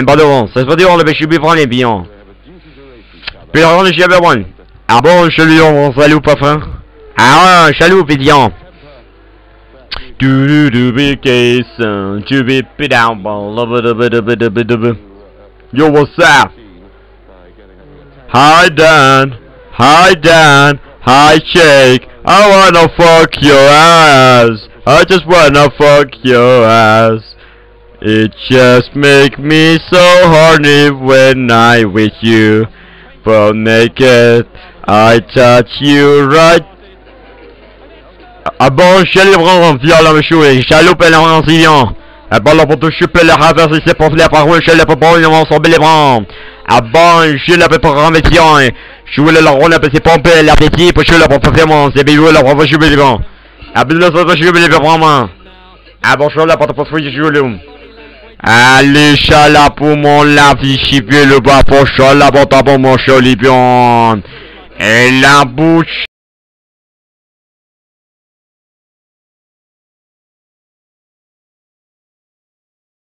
En pardon, ça se passe devant le péché prend les biens. Puis le rendre chez Aberwan. Ah bon, salut, on salut pas fin. Ah ouais, be case, be Yo, what's up? Hi, Dan. Hi, Dan. Hi, Shake. I wanna fuck your ass. I just wanna fuck your ass. It just make me so horny when I with you. But naked, I touch you right. Ah bon, je suis allé prendre un viol à me chouer. Chaloupe l'ancien. Ah bon, pour te choper la raver, si c'est pour je pour les vont les bras. Ah bon, je l'ai pas. Je voulais la ronde, c'est pomper, la pour je faire mon, c'est bébé, la choper les gants. Ah bon, je pas pour fouiller, je l'ai. Allez, chala pour mon la vie, le bas pour chala mon cholipion. Et la bouche.